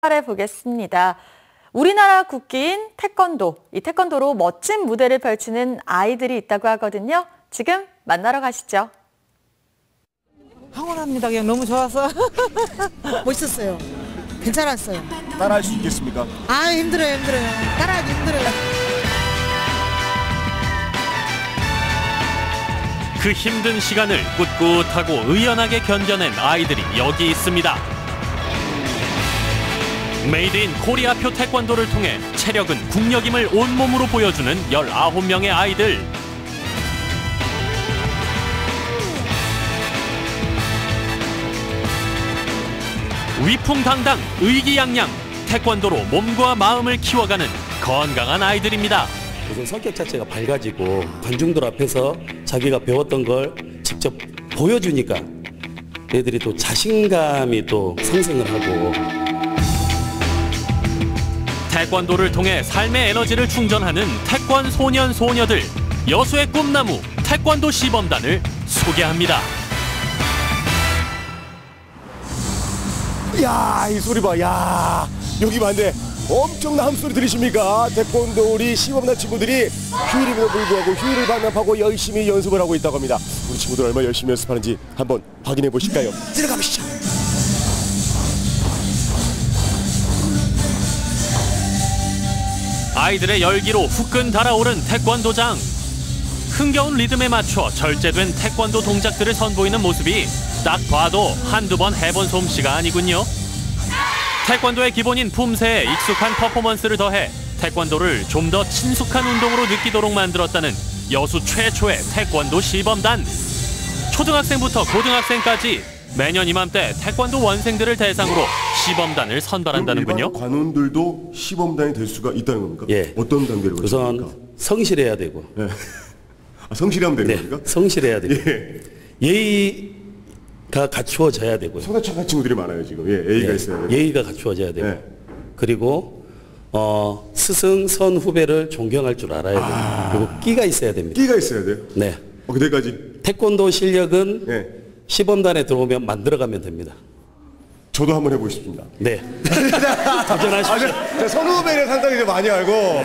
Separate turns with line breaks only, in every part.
출발해 보겠습니다. 우리나라 국기인 태권도, 이 태권도로 멋진 무대를 펼치는 아이들이 있다고 하거든요. 지금 만나러 가시죠.
황홀합니다. 그냥 너무 좋아서.
멋있었어요. 괜찮았어요.
따라할 수 있겠습니까?
아 힘들어요, 힘들어요. 따라하기 힘들어요.
그 힘든 시간을 꿋꿋하고 의연하게 견뎌낸 아이들이 여기 있습니다. Made in Korea 표 태권도를 통해 체력은 국력임을 온몸으로 보여주는 19명의 아이들. 위풍당당, 의기양양, 태권도로 몸과 마음을 키워가는 건강한 아이들입니다.
우선 성격 자체가 밝아지고 관중들 앞에서 자기가 배웠던 걸 직접 보여주니까 애들이 또 자신감이 또 상승을 하고
태권도를 통해 삶의 에너지를 충전하는 태권 소년 소녀들 여수의 꿈나무 태권도 시범단을 소개합니다.
야, 이 소리 봐. 야, 여기 맞네. 엄청난 함소리 들으십니까? 태권도 우리 시범단 친구들이 휴일임에도 불구하고 휴일을 반납하고 열심히 연습을 하고 있다고 합니다. 우리 친구들 얼마나 열심히 연습하는지 한번 확인해 보실까요? 들어가보시죠.
아이들의 열기로 후끈 달아오른 태권도장. 흥겨운 리듬에 맞춰 절제된 태권도 동작들을 선보이는 모습이 딱 봐도 한두 번 해본 솜씨가 아니군요. 태권도의 기본인 품새에 익숙한 퍼포먼스를 더해 태권도를 좀 더 친숙한 운동으로 느끼도록 만들었다는 여수 최초의 태권도 시범단. 초등학생부터 고등학생까지 매년 이맘때 태권도 원생들을 대상으로 시범단을 선발한다는군요.
관원들도 시범단이 될 수가 있다는 겁니까?
예.
어떤 단계를?
우선 성실해야 되고
예. 아, 성실하면 되는
네,
겁니까?
성실해야 되고
예.
예의가 갖추어져야 되고요.
착한 친구들이 많아요 지금. 예, A가
예,
있어야 돼요.
예의가 갖추어져야 되고
예.
그리고 어, 스승 선 후배를 존경할 줄 알아야 되고
아.
그리고 끼가 있어야 됩니다.
끼가 있어야 돼요.
네,
어, 그때까지
태권도 실력은
예.
시범단에 들어오면 만들어가면 됩니다.
저도 한번 해보고 싶습니다.
네, 도전하십시오.
아, 저, 저 선후배를 상당히 좀 많이 알고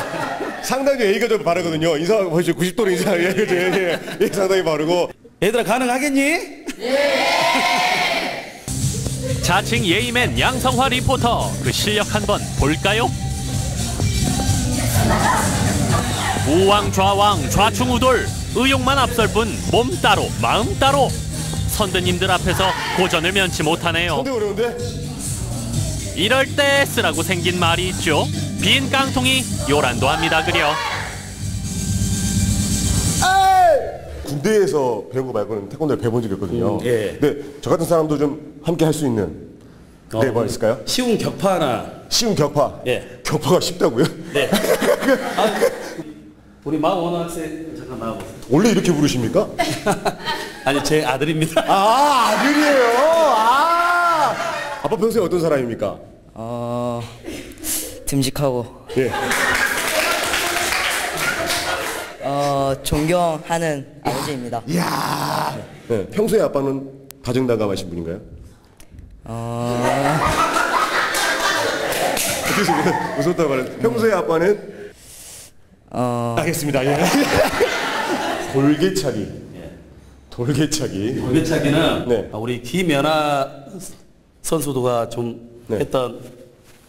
상당히 A가 좀 바르거든요. 인상 보시죠. 90도로 인상 예, 그죠? 예, 예, 예, 상당히 바르고
얘들아 가능하겠니?
자칭 예이맨 양성화 리포터 그 실력 한번 볼까요? 우왕 좌왕 좌충우돌 의욕만 앞설 뿐 몸 따로 마음 따로 선배님들 앞에서 고전을 면치 못하네요. 이럴 때 쓰라고 생긴 말이 있죠. 빈 깡통이 요란도 합니다 그려.
군대에서 배운 거 말고는 태권도를 배워본 적이 없거든요.
음, 예.
근데 저 같은 사람도 좀 함께 할 수 있는 네, 뭐 있을까요?
쉬운 격파 하나.
쉬운 격파.
예.
격파가 쉽다고요?
네. 아, 우리 마원 학생 잠깐 나와보세요.
원래 이렇게 부르십니까?
아니 제 아들입니다.
아, 아들이에요. 아. 아빠 평소에 어떤 사람입니까?
어 듬직하고
예.
어 존경하는 아버지입니다.
이야. 네, 평소에 아빠는 다정다감하신 분인가요?
어
웃었다고 말해? 평소에 아빠는
어,
알겠습니다. 예. 돌개차기. 돌개차기.
돌개차기는
네.
아, 우리 김연아 선수도가 좀
네.
했던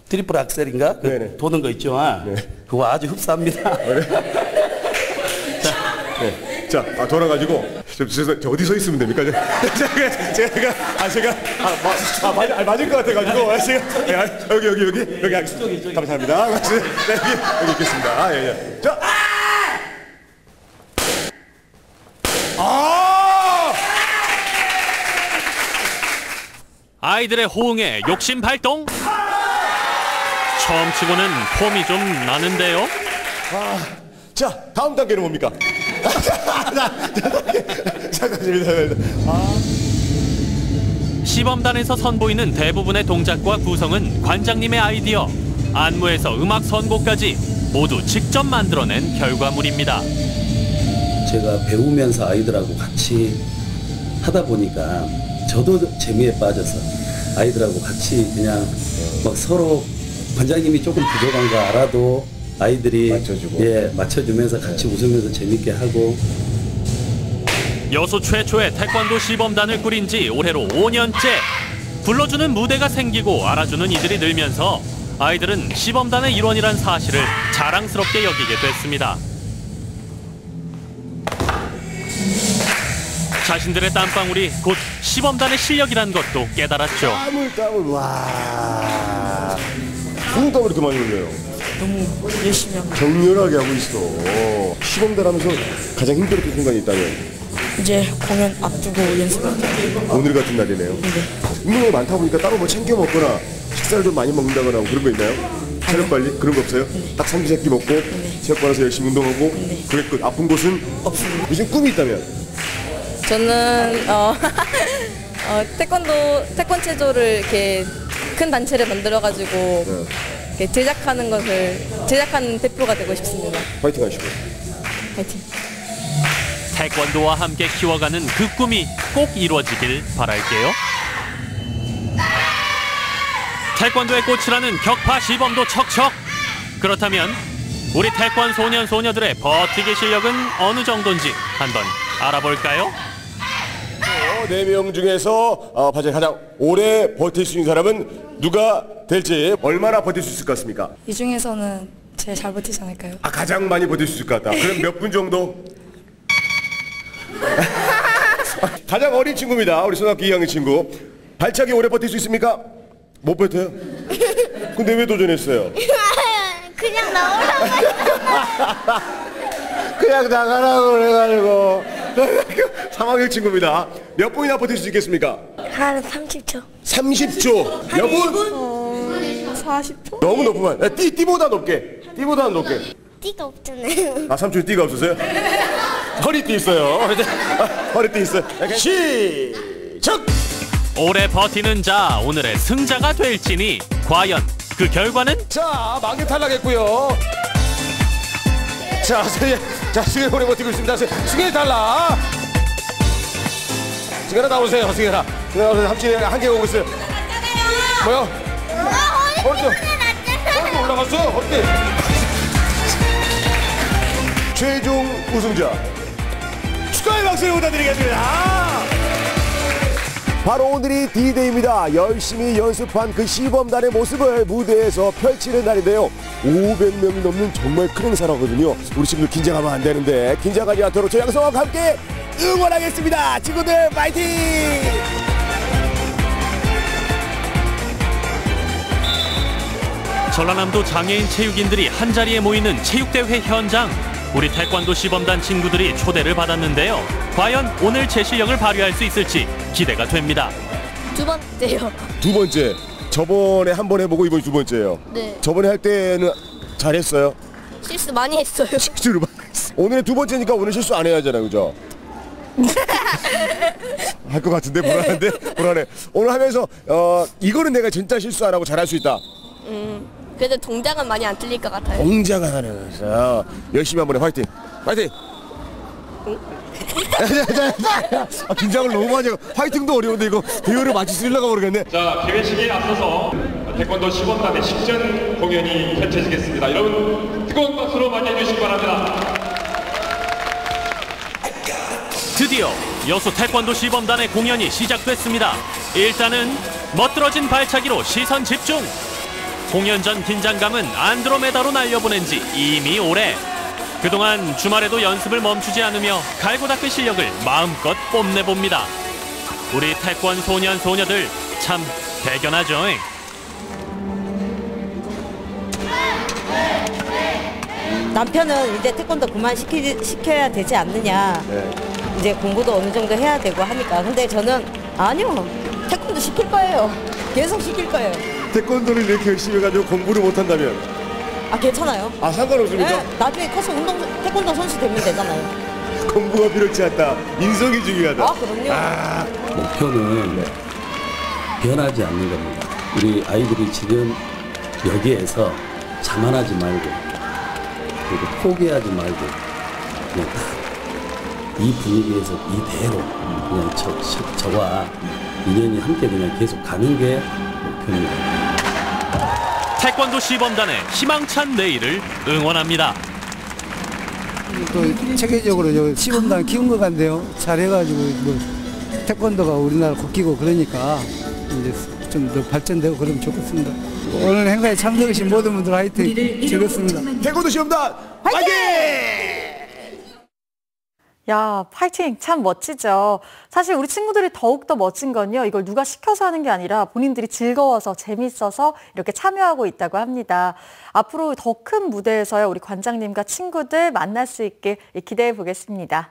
트리플 악셀인가 그. 도는 거 있죠. 아?
네.
그거 아주 흡사합니다.
네. 자, 아, 돌아가지고 저, 저, 저 어디 서 있으면 됩니까? 제가 제가 아 제가 아, 마, 아, 맞, 아 맞을 것 같아가지고 아, 제가 예, 아, 여기 여기 여기 여기 알겠습니다. 감사합니다. 네, 여기 여기 있겠습니다. 아, 예, 예. 자, 아!
아이들의 호응에 욕심 발동. 처음 치고는 폼이 좀 나는데요.
자, 다음 단계는 뭡니까? 잠깐만입니다.
시범단에서 선보이는 대부분의 동작과 구성은 관장님의 아이디어. 안무에서 음악 선곡까지 모두 직접 만들어낸 결과물입니다.
제가 배우면서 아이들하고 같이 하다 보니까 저도 재미에 빠져서 아이들하고 같이 그냥 막 서로 관장님이 조금 부족한 거 알아도 아이들이
맞춰주고.
예 맞춰주면서 같이 웃으면서 재밌게 하고
여수 최초의 태권도 시범단을 꾸린 지 올해로 5년째. 불러주는 무대가 생기고 알아주는 이들이 늘면서 아이들은 시범단의 일원이란 사실을 자랑스럽게 여기게 됐습니다. 자신들의 땀방울이 곧 시범단의 실력이란 것도 깨달았죠.
땀을 땀을 와. 무슨 땀을 이렇게 많이 흘려요?
너무 열심히 하고
격렬하게 하고 있어. 시범단 하면서 가장 힘들었던 순간이 있다면
이제 공연 앞두고 연습할게요.
오늘 같은 날이네요. 운동이 많다 보니까 따로 뭐 챙겨 먹거나 식사를 좀 많이 먹는다거나 뭐 그런 거 있나요? 체력 관리 그런 거 없어요? 딱 삼시세끼 먹고 체육관에서 열심히 운동하고 그게 끝. 아픈 곳은 없습니다. 요즘 꿈이 있다면
저는 어, 어, 태권도 태권 체조를 이렇게 큰 단체를 만들어 가지고 이렇게 제작하는 것을 제작하는 대표가 되고 싶습니다.
파이팅 하시고.
파이팅.
태권도와 함께 키워가는 그 꿈이 꼭 이루어지길 바랄게요. 태권도의 꽃이라는 격파 시범도 척척. 그렇다면 우리 태권 소년 소녀들의 버티기 실력은 어느 정도인지 한번 알아볼까요?
네 명 중에서 어, 가장 오래 버틸 수 있는 사람은 누가 될지 얼마나 버틸 수 있을 것 같습니까?
이 중에서는 제일 잘 버티지 않을까요?
아, 가장 많이 버틸 수 있을 것 같다. 그럼 몇 분 정도? 가장 어린 친구입니다. 우리 초등학교 2학년 친구. 발차기 오래 버틸 수 있습니까? 못 버텨요? 근데 왜 도전했어요?
그냥 나오라고
'그냥 나가라고 그래가지고 3학년 친구입니다. 몇 분이나 버틸 수 있겠습니까?
한 30초
30초. 몇 분?
40초?
너무 높으면 야, 띠, 띠보다 높게. 띠보다 높게.
띠가 없잖아요
아, 삼촌 띠가 없었어요? 허리띠 있어요. 아, 허리띠 있어요. 시작!
오래 버티는 자 오늘의 승자가 될지니 과연 그 결과는
자, 막내 탈락했고요. 자, 승희, 자, 승희 오래 버티고 있습니다. 승- 승희 탈락. 승현아 나오세요, 승현아. 승현아 나오세요. 삼촌이 한개 오고 있어요. 뭐요? 허리띠. 허리띠 올라갔어, 허리띠. 최종 우승자. 축하의 박수를 부탁드리겠습니다. 바로 오늘이 D-Day입니다. 열심히 연습한 그 시범단의 모습을 무대에서 펼치는 날인데요. 500명이 넘는 정말 큰 행사라거든요. 우리 친구들 긴장하면 안 되는데 긴장하지 않도록 저 양성과 함께 응원하겠습니다. 친구들 파이팅!
전라남도 장애인 체육인들이 한자리에 모이는 체육대회 현장. 우리 태권도 시범단 친구들이 초대를 받았는데요. 과연 오늘 제 실력을 발휘할 수 있을지 기대가 됩니다.
두 번째요
두 번째. 저번에 한 번 해보고 이번이 두 번째예요.
네
저번에 할 때는 잘했어요.
실수 많이 했어요
실수를 많이 했어. 오늘 두 번째니까 오늘 실수 안 해야 하잖아요, 그죠? 할 것 같은데 불안한데 불안해. 오늘 하면서 어 이거는 내가 진짜 실수 안 하고 잘할 수 있다.
그래도 동작은 많이 안 틀릴 것 같아요
공자가 하면서 열심히 한번 해 화이팅. 화이팅. 아, 긴장을 너무 많이 하고 화이팅도 어려운데 이거 맞출 수 있을까 모르겠네.
자, 개회식에 앞서서 태권도 시범단의 식전 공연이 펼쳐지겠습니다. 여러분 뜨거운 박수로 맞이해 주시기 바랍니다.
드디어 여수 태권도 시범단의 공연이 시작됐습니다. 일단은 멋들어진 발차기로 시선 집중. 공연 전 긴장감은 안드로메다로 날려보낸 지 이미 오래. 그동안 주말에도 연습을 멈추지 않으며 갈고 닦은 실력을 마음껏 뽐내봅니다. 우리 태권 소년 소녀들 참 대견하죠.
남편은 이제 태권도 그만 시키, 시켜야 되지 않느냐. 이제 공부도 어느 정도 해야 되고 하니까. 근데 저는 아니요. 태권도 시킬 거예요. 계속 시킬 거예요.
태권도를 이렇게 열심히 해가지고 공부를 못한다면
아, 괜찮아요.
아 상관없습니까?
네, 나중에 커서 운동, 태권도 선수 되면 되잖아요.
공부가 필요치 않다. 인성이 중요하다.
아, 그럼요.
목표는 변하지 않는 겁니다. 우리 아이들이 지금 여기에서 자만하지 말고 그리고 포기하지 말고 그냥 딱 이 분위기에서 이대로 그냥 저, 저, 저와 인연이 함께 그냥 계속 가는 게 목표입니다.
태권도 시범단의 희망찬 내일을 응원합니다.
또 체계적으로 저 시범단 키운 것 같네요. 잘해가지고 뭐 태권도가 우리나라 국기고 그러니까 이제 좀 더 발전되고 그러면 좋겠습니다. 오늘 행사에 참석하신 모든 분들 화이팅 즐겁습니다.
태권도 시험단 화이팅!
야, 파이팅! 참 멋지죠. 사실 우리 친구들이 더욱더 멋진 건요, 이걸 누가 시켜서 하는 게 아니라 본인들이 즐거워서, 재밌어서 이렇게 참여하고 있다고 합니다. 앞으로 더 큰 무대에서요, 우리 관장님과 친구들 만날 수 있게 기대해 보겠습니다.